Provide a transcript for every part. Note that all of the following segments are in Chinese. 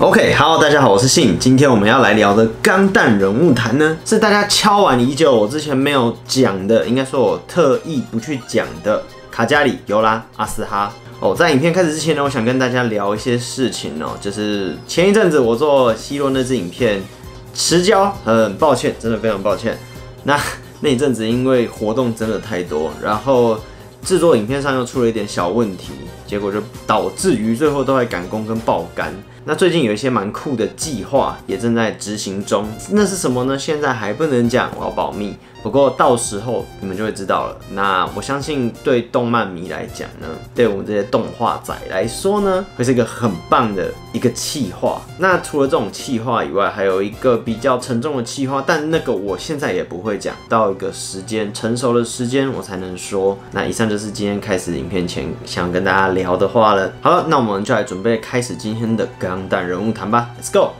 OK，好，大家好，我是信。今天我们要来聊的钢弹人物谈呢，是大家敲碗已久，我之前没有讲的，应该说我特意不去讲的卡加里尤拉阿斯哈。哦，在影片开始之前呢，我想跟大家聊一些事情哦，就是前一阵子我做希罗那支影片迟交，很抱歉，真的非常抱歉。那 那一阵子因为活动真的太多，然后制作影片上又出了一点小问题，结果就导致于最后都在赶工跟爆肝。那最近有一些蛮酷的计划也正在执行中，那是什么呢？现在还不能讲，我要保密。不过到时候你们就会知道了。那我相信对动漫迷来讲呢，对我们这些动画仔来说呢，会是一个很棒的一个企划。那除了这种企划以外，还有一个比较沉重的企划，但那个我现在也不会讲到一个时间成熟的时间我才能说。那以上就是今天开始影片前想跟大家聊的话了。好了，那我们就来准备开始今天的钢弹人物谈吧，Let's go。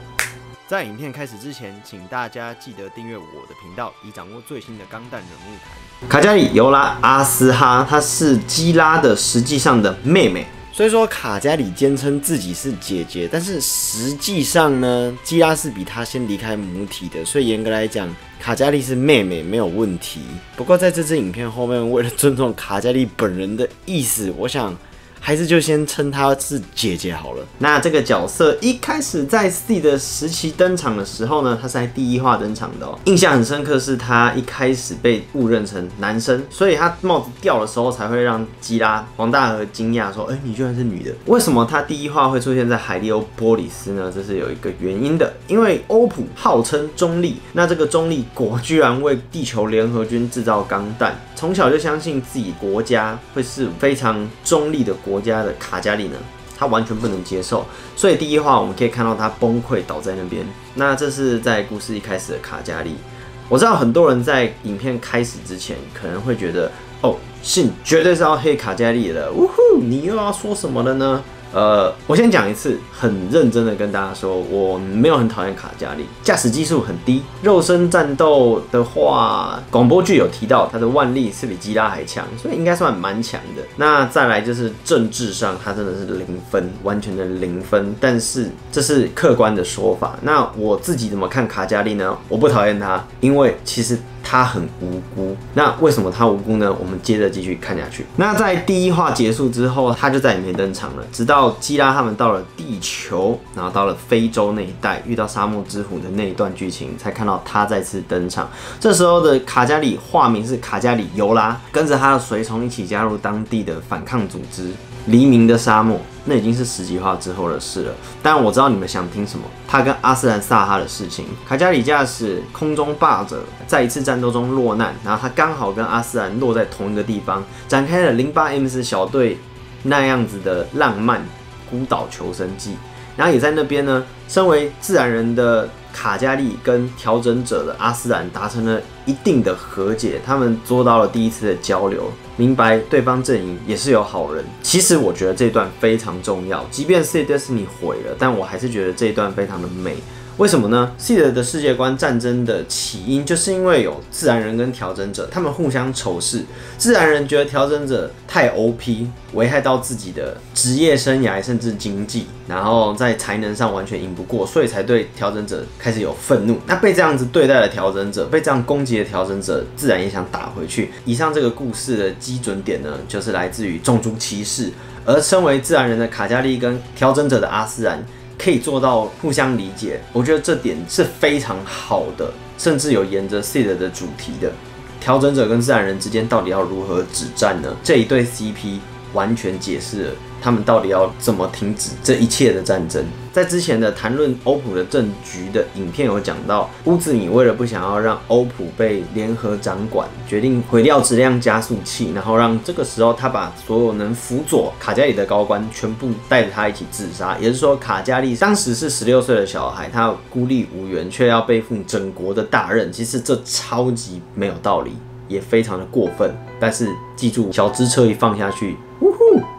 在影片开始之前，请大家记得订阅我的频道，以掌握最新的钢弹人物谈。卡加里尤拉阿斯哈，她是基拉的实际上的妹妹。所以说卡加里坚称自己是姐姐，但是实际上呢，基拉是比她先离开母体的，所以严格来讲，卡加利是妹妹没有问题。不过在这支影片后面，为了尊重卡加利本人的意思，我想。还是就先称她是姐姐好了。那这个角色一开始在 C 的时期登场的时候呢，她是在第一话登场的哦。印象很深刻，是她一开始被误认成男生，所以她帽子掉的时候才会让基拉、黄大和惊讶说：“哎，你居然是女的？为什么她第一话会出现在海利欧波里斯呢？这是有一个原因的，因为欧普号称中立，那这个中立国居然为地球联合军制造钢弹，从小就相信自己国家会是非常中立的国。国家的卡加利呢，他完全不能接受，所以第一话我们可以看到他崩溃倒在那边。那这是在故事一开始的卡加利。我知道很多人在影片开始之前可能会觉得，哦，信绝对是要黑卡加利的，呜呼，你又要说什么了呢？呃，我先讲一次，很认真的跟大家说，我没有很讨厌卡加利，驾驶技术很低。肉身战斗的话，广播剧有提到他的腕力是比基拉还强，所以应该算蛮强的。那再来就是政治上，他真的是零分，完全的零分。但是这是客观的说法。那我自己怎么看卡加利呢？我不讨厌他，因为其实。他很无辜，那为什么他无辜呢？我们接着继续看下去。那在第一话结束之后，他就在里面登场了。直到基拉他们到了地球，然后到了非洲那一带，遇到沙漠之虎的那一段剧情，才看到他再次登场。这时候的卡加里化名是卡加里尤拉，跟着他的随从一起加入当地的反抗组织。黎明的沙漠，那已经是十几话之后的事了。但我知道你们想听什么，他跟阿斯兰萨哈的事情。卡加里驾驶空中霸者在一次战斗中落难，然后他刚好跟阿斯兰落在同一个地方，展开了零八 M 四小队那样子的浪漫孤岛求生记。然后也在那边呢，身为自然人的。卡加利跟调整者的阿斯兰达成了一定的和解，他们做到了第一次的交流，明白对方阵营也是有好人。其实我觉得这段非常重要，即便 C Destiny 毁了，但我还是觉得这一段非常的美。为什么呢？Seed 的世界观战争的起因，就是因为有自然人跟调整者，他们互相仇视。自然人觉得调整者太 OP，危害到自己的职业生涯甚至经济，然后在才能上完全赢不过，所以才对调整者开始有愤怒。那被这样子对待的调整者，被这样攻击的调整者，自然也想打回去。以上这个故事的基准点呢，就是来自于种族歧视。而身为自然人的卡加利跟调整者的阿斯兰。可以做到互相理解，我觉得这点是非常好的，甚至有沿着 Seed 的主题的调整者跟自然人之间到底要如何止战呢？这一对 CP 完全解释了。他们到底要怎么停止这一切的战争？在之前的谈论欧普的政局的影片有讲到，乌兹米为了不想要让欧普被联合掌管，决定毁掉质量加速器，然后让这个时候他把所有能辅佐卡加里的高官全部带着他一起自杀。也就是说，卡加利当时是十六岁的小孩，他孤立无援，却要背负整国的大任。其实这超级没有道理，也非常的过分。但是记住，小支车一放下去。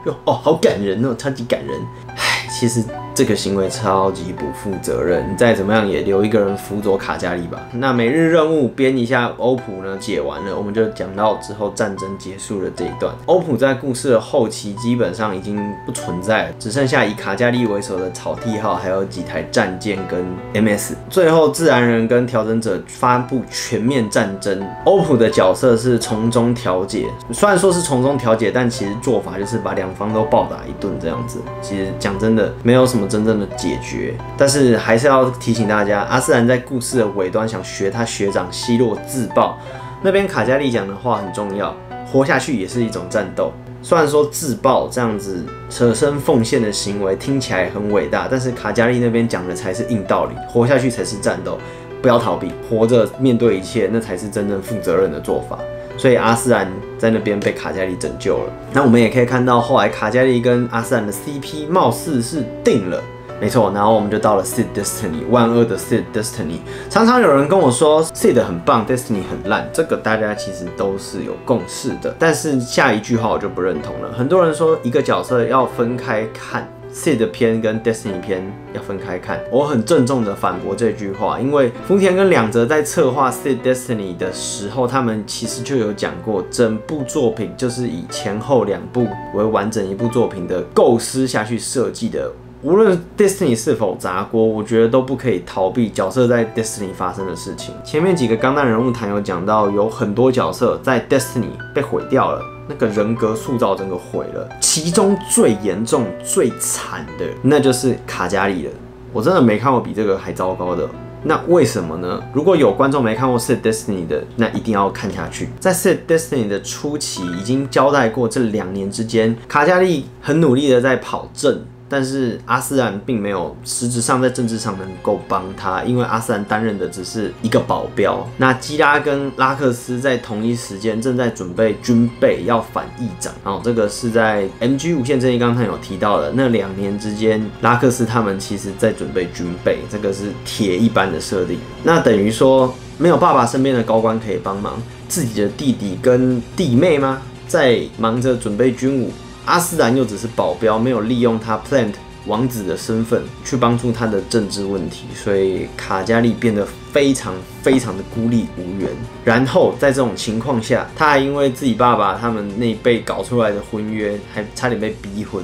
哟哦，好感人哦，超级感人。唉，其实这个行为超级不负责任，你再怎么样也留一个人辅佐卡加利吧。那每日任务编一下，欧普呢解完了，我们就讲到之后战争结束的这一段。欧普在故事的后期基本上已经不存在了，只剩下以卡加利为首的草剃号，还有几台战舰跟 MS。最后自然人跟调整者发布全面战争，欧普的角色是从中调解，虽然说是从中调解，但其实做法就是把两方都暴打一顿这样子。其实讲真的，没有什么真正的解决。但是还是要提醒大家，阿斯兰在故事的尾端想学他学长希洛自爆，那边卡加利讲的话很重要，活下去也是一种战斗。虽然说自爆这样子舍身奉献的行为听起来很伟大，但是卡加利那边讲的才是硬道理，活下去才是战斗，不要逃避，活着面对一切，那才是真正负责任的做法。所以阿斯兰在那边被卡嘉莉拯救了。那我们也可以看到，后来卡嘉莉跟阿斯兰的 CP 貌似是定了。没错，然后我们就到了 Sid Destiny 万恶的 Sid Destiny。常常有人跟我说 Sid 很棒，Destiny 很烂，这个大家其实都是有共识的。但是下一句话我就不认同了。很多人说一个角色要分开看，Sid 篇跟 Destiny 篇要分开看。我很郑重的反驳这句话，因为福田跟两泽在策划 Sid Destiny 的时候，他们其实就有讲过，整部作品就是以前后两部为完整一部作品的构思下去设计的。无论 Destiny 是否砸锅，我觉得都不可以逃避角色在 Destiny 发生的事情。前面几个钢弹人物谈有讲到，有很多角色在 Destiny 被毁掉了，那个人格塑造整个毁了。其中最严重、最惨的，那就是卡嘉莉了。我真的没看过比这个还糟糕的。那为什么呢？如果有观众没看过 Set Destiny 的，那一定要看下去。在 Set Destiny 的初期，已经交代过这两年之间，卡嘉莉很努力的在跑正。但是阿斯兰并没有实质上在政治上能够帮他，因为阿斯兰担任的只是一个保镖。那基拉跟拉克斯在同一时间正在准备军备要反议长，然后这个是在 MG 无限正义刚才有提到的那两年之间，拉克斯他们其实在准备军备，这个是铁一般的设定。那等于说没有爸爸身边的高官可以帮忙，自己的弟弟跟弟妹吗，在忙着准备军武。阿斯兰又只是保镖，没有利用他 Plant 王子的身份去帮助他的政治问题，所以卡加利变得非常非常的孤立无援。然后在这种情况下，他还因为自己爸爸他们那辈搞出来的婚约，还差点被逼婚。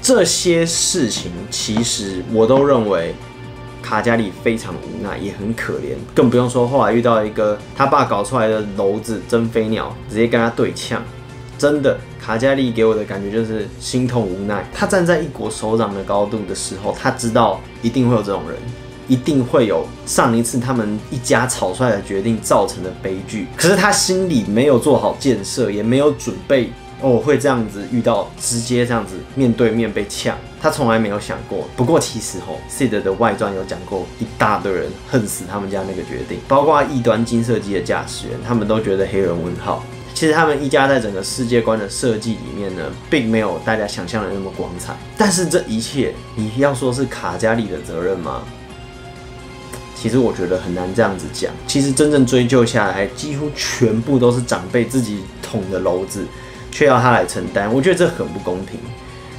这些事情其实我都认为卡加利非常无奈，也很可怜。更不用说后来遇到一个他爸搞出来的篓子真飞鸟，直接跟他对呛。真的，卡加利给我的感觉就是心痛无奈。他站在一国首长的高度的时候，他知道一定会有这种人，一定会有上一次他们一家草率的决定造成的悲剧。可是他心里没有做好建设，也没有准备哦会这样子遇到，直接这样子面对面被呛。他从来没有想过。不过其实哦 s i d 的外传有讲过，一大堆人恨死他们家那个决定，包括异端金色机的驾驶员，他们都觉得黑人问号。其实他们一家在整个世界观的设计里面呢，并没有大家想象的那么光彩。但是这一切，你要说是卡加里的责任吗？其实我觉得很难这样子讲。其实真正追究下来，几乎全部都是长辈自己捅的篓子，却要他来承担。我觉得这很不公平。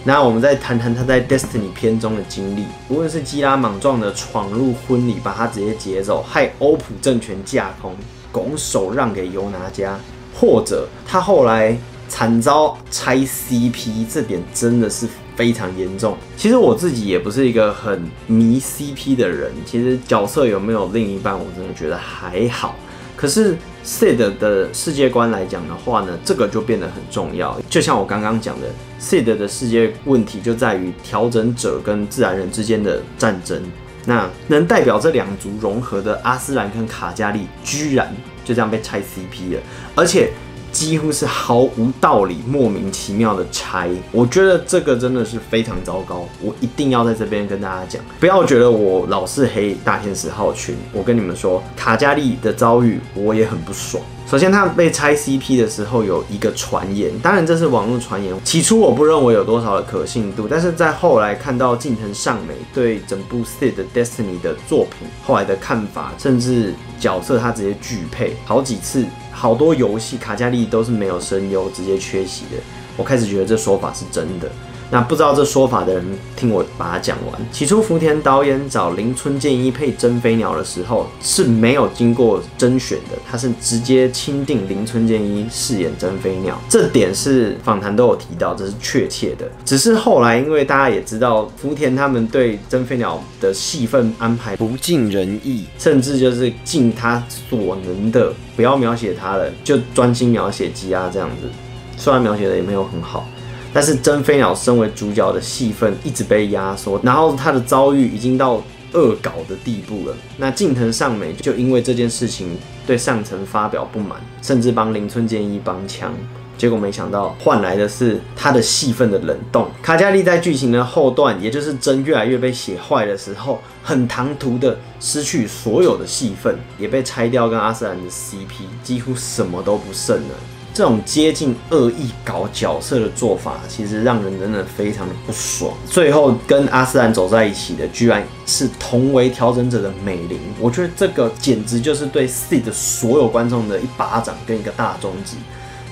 那我们再谈谈他在 Destiny 片中的经历，无论是基拉莽撞的闯入婚礼，把他直接劫走，害欧普政权架空，拱手让给尤拿家。或者他后来惨遭拆 CP，这点真的是非常严重。其实我自己也不是一个很迷 CP 的人，其实角色有没有另一半，我真的觉得还好。可是 Sid 的世界观来讲的话呢，这个就变得很重要。就像我刚刚讲的，Sid 的世界问题就在于调整者跟自然人之间的战争。那能代表这两族融合的阿斯兰跟卡加利，居然。就这样被拆 CP 了，而且几乎是毫无道理、莫名其妙的拆。我觉得这个真的是非常糟糕。我一定要在这边跟大家讲，不要觉得我老是黑大天使号群。我跟你们说，卡加利的遭遇我也很不爽。首先，他被拆 CP 的时候有一个传言，当然这是网络传言。起初我不认为有多少的可信度，但是在后来看到近藤尚美对整部 Sid Destiny 的作品后来的看法，甚至角色他直接拒配好几次，好多游戏卡加利都是没有声优直接缺席的。我开始觉得这说法是真的。那不知道这说法的人，听我把它讲完。起初，福田导演找林村健一配真飞鸟的时候是没有经过甄选的，他是直接钦定林村健一饰演真飞鸟，这点是访谈都有提到，这是确切的。只是后来，因为大家也知道福田他们对真飞鸟的戏份安排不尽人意，甚至就是尽他所能的不要描写他了，就专心描写鸡鸭这样子。虽然描写的也没有很好。但是真飞鸟身为主角的戏份一直被压缩，然后他的遭遇已经到恶搞的地步了。那近藤尚美就因为这件事情对上层发表不满，甚至帮林村健一帮腔，结果没想到换来的是他的戏份的冷冻。卡加利在剧情的后段，也就是真越来越被写坏的时候，很唐突的失去所有的戏份，也被拆掉跟阿斯兰的 CP，几乎什么都不剩了。这种接近恶意搞角色的做法，其实让人真的非常的不爽。最后跟阿斯兰走在一起的，居然是同为调整者的美玲。我觉得这个简直就是对 C 的所有观众的一巴掌跟一个大中指，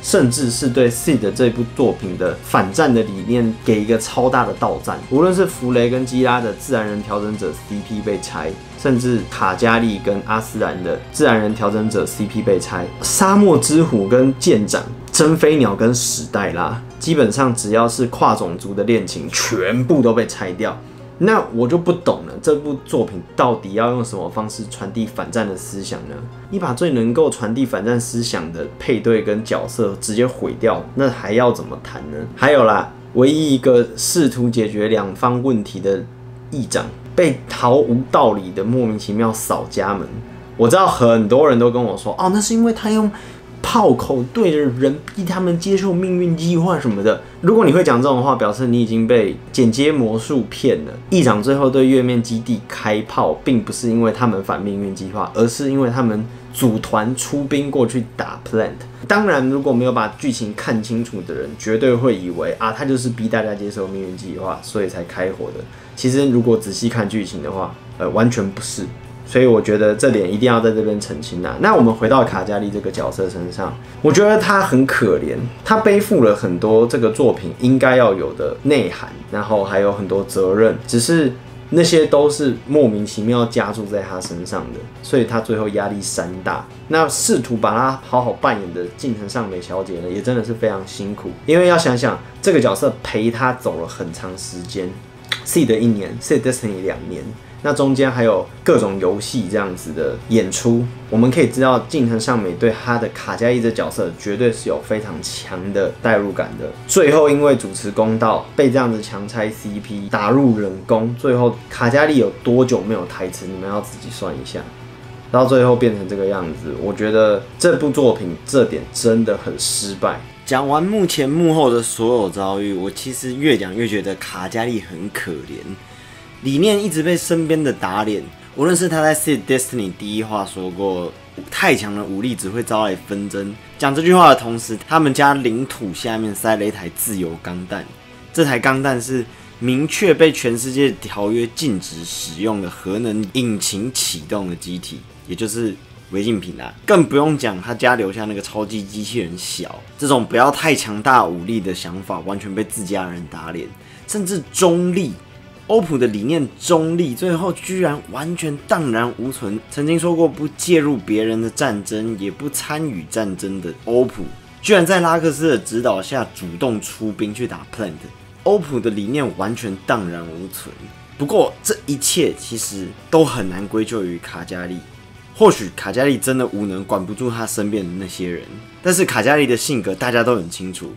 甚至是对 C 的这部作品的反战的理念给一个超大的倒赞。无论是弗雷跟基拉的自然人调整者 CP 被拆。甚至卡加利跟阿斯兰的自然人调整者 CP 被拆，沙漠之虎跟舰长真飞鸟跟史黛拉，基本上只要是跨种族的恋情，全部都被拆掉。那我就不懂了，这部作品到底要用什么方式传递反战的思想呢？你把最能够传递反战思想的配对跟角色直接毁掉，那还要怎么谈呢？还有啦，唯一一个试图解决两方问题的议长。被毫无道理的莫名其妙扫家门，我知道很多人都跟我说，哦，那是因为他用炮口对着人逼他们接受命运计划什么的。如果你会讲这种话，表示你已经被剪接魔术骗了。议长最后对月面基地开炮，并不是因为他们反命运计划，而是因为他们组团出兵过去打 Plant。当然，如果没有把剧情看清楚的人，绝对会以为啊，他就是逼大家接受命运计划，所以才开火的。其实，如果仔细看剧情的话，呃，完全不是。所以我觉得这点一定要在这边澄清啊。那我们回到卡加利这个角色身上，我觉得他很可怜，他背负了很多这个作品应该要有的内涵，然后还有很多责任，只是那些都是莫名其妙加注在他身上的，所以他最后压力山大。那试图把他好好扮演的近藤尚美小姐呢，也真的是非常辛苦，因为要想想这个角色陪他走了很长时间。C 的一年，C Destiny 两年，那中间还有各种游戏这样子的演出，我们可以知道近藤尚美对他的卡加伊这角色绝对是有非常强的代入感的。最后因为主持公道，被这样子强拆 CP，打入冷宫，最后卡加利有多久没有台词？你们要自己算一下，到最后变成这个样子，我觉得这部作品这点真的很失败。讲完幕前幕后的所有遭遇，我其实越讲越觉得卡加利很可怜，理念一直被身边的打脸。无论是他在《Seed Destiny》第一话说过太强的武力只会招来纷争，讲这句话的同时，他们家领土下面塞了一台自由钢弹，这台钢弹是明确被全世界条约禁止使用的核能引擎启动的机体，也就是。违禁品啊，更不用讲他家留下那个超级机器人小，这种不要太强大武力的想法，完全被自家人打脸，甚至中立，欧普的理念中立，最后居然完全荡然无存。曾经说过不介入别人的战争，也不参与战争的欧普，居然在拉克斯的指导下主动出兵去打 Plant，欧普的理念完全荡然无存。不过这一切其实都很难归咎于卡加利。或许卡加利真的无能，管不住他身边的那些人。但是卡加利的性格大家都很清楚，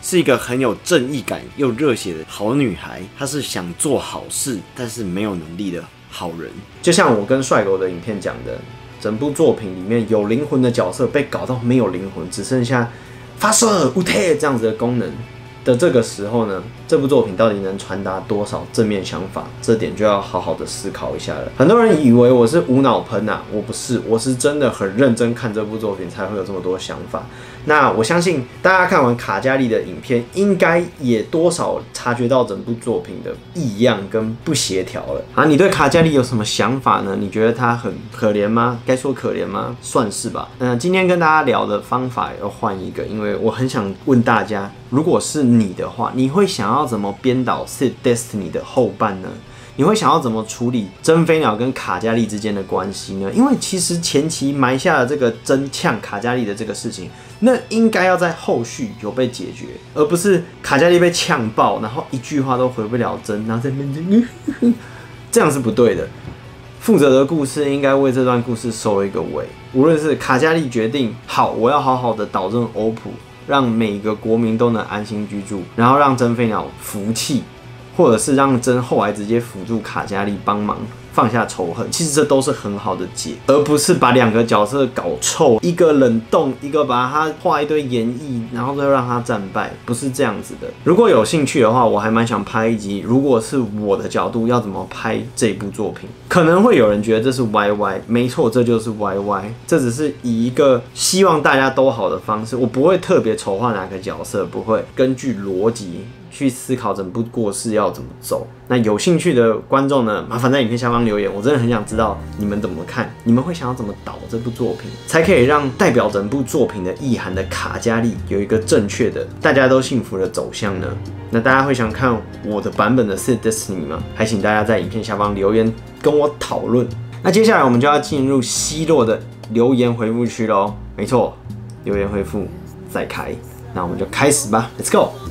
是一个很有正义感又热血的好女孩。她是想做好事，但是没有能力的好人。就像我跟帅狗的影片讲的，整部作品里面有灵魂的角色被搞到没有灵魂，只剩下发射、乌贴这样子的功能。的这个时候呢，这部作品到底能传达多少正面想法？这点就要好好的思考一下了。很多人以为我是无脑喷啊，我不是，我是真的很认真看这部作品，才会有这么多想法。那我相信大家看完卡加利的影片，应该也多少察觉到整部作品的异样跟不协调了啊！你对卡加利有什么想法呢？你觉得他很可怜吗？该说可怜吗？算是吧。嗯，今天跟大家聊的方法要换一个，因为我很想问大家，如果是你的话，你会想要怎么编导《sit Destiny》的后半呢？你会想要怎么处理真飞鸟跟卡加利之间的关系呢？因为其实前期埋下了这个真呛卡加利的这个事情，那应该要在后续有被解决，而不是卡加利被呛爆，然后一句话都回不了真，然后在那边 这样是不对的。负责的故事应该为这段故事收一个尾。无论是卡加利决定好，我要好好的导正欧普，让每个国民都能安心居住，然后让真飞鸟服气。或者是让真后来直接辅助卡加利帮忙放下仇恨，其实这都是很好的解，而不是把两个角色搞臭，一个冷冻，一个把他画一堆演绎，然后再让他战败，不是这样子的。如果有兴趣的话，我还蛮想拍一集，如果是我的角度要怎么拍这部作品，可能会有人觉得这是 YY，没错，这就是 YY，这只是以一个希望大家都好的方式，我不会特别丑化哪个角色，不会根据逻辑。去思考整部过事要怎么走。那有兴趣的观众呢，麻烦在影片下方留言，我真的很想知道你们怎么看，你们会想要怎么导这部作品，才可以让代表整部作品的意涵的卡加利有一个正确的、大家都幸福的走向呢？那大家会想看我的版本的《Sid Destiny》吗？还请大家在影片下方留言跟我讨论。那接下来我们就要进入希洛的留言回复区喽。没错，留言回复再开，那我们就开始吧，Let's go。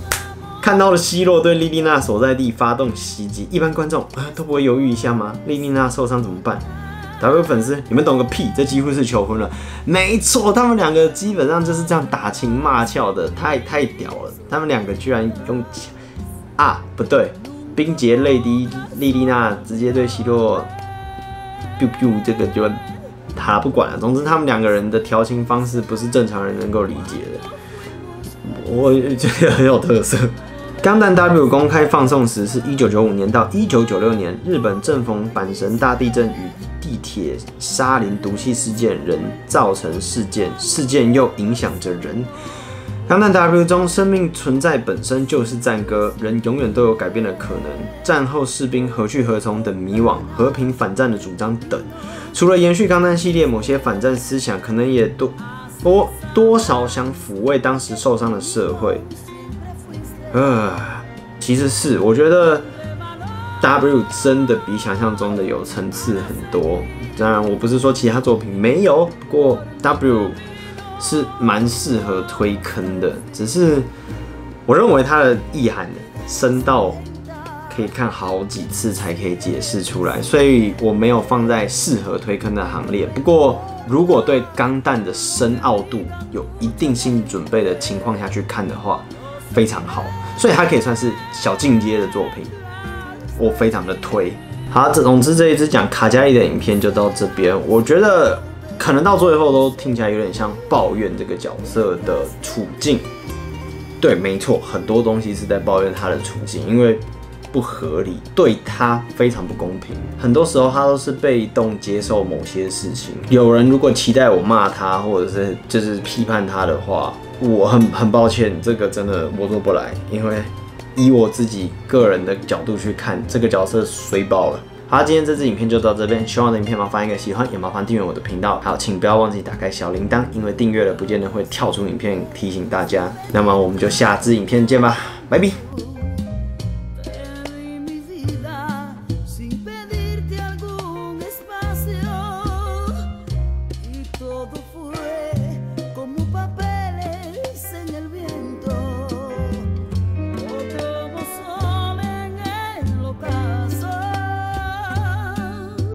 看到了希洛对莉莉娜所在地发动袭击，一般观众啊都不会犹豫一下吗？莉莉娜受伤怎么办？W 粉丝，你们懂个屁！这几乎是求婚了。没错，他们两个基本上就是这样打情骂俏的，太太屌了。他们两个居然用啊，不对，冰洁泪滴，莉莉娜直接对希洛，biu biu，这个就他不管了。总之，他们两个人的调情方式不是正常人能够理解的。我觉得很有特色。钢弹 W 公开放送时是一九九五年到一九九六年，日本正逢阪神大地震与地铁沙林毒气事件，人造成事件，事件又影响着人。钢弹 W 中，生命存在本身就是战歌，人永远都有改变的可能。战后士兵何去何从等迷惘，和平反战的主张等。除了延续钢弹系列某些反战思想，可能也多多多少想抚慰当时受伤的社会。呃，其实是我觉得 W 真的比想象中的有层次很多。当然，我不是说其他作品没有，不过 W 是蛮适合推坑的。只是我认为它的意涵深到可以看好几次才可以解释出来，所以我没有放在适合推坑的行列。不过，如果对钢弹的深奥度有一定心理准备的情况下去看的话，非常好。所以它可以算是小进阶的作品，我非常的推。好，总之这一支讲卡加利的影片就到这边。我觉得可能到最后都听起来有点像抱怨这个角色的处境。对，没错，很多东西是在抱怨他的处境，因为不合理，对他非常不公平。很多时候他都是被动接受某些事情。有人如果期待我骂他，或者是就是批判他的话。我很很抱歉，这个真的我做不来，因为以我自己个人的角度去看，这个角色衰爆了。好，今天这支影片就到这边，希望的影片麻烦一个喜欢，也麻烦订阅我的频道。好，请不要忘记打开小铃铛，因为订阅了不见得会跳出影片提醒大家。那么我们就下支影片见吧，拜拜。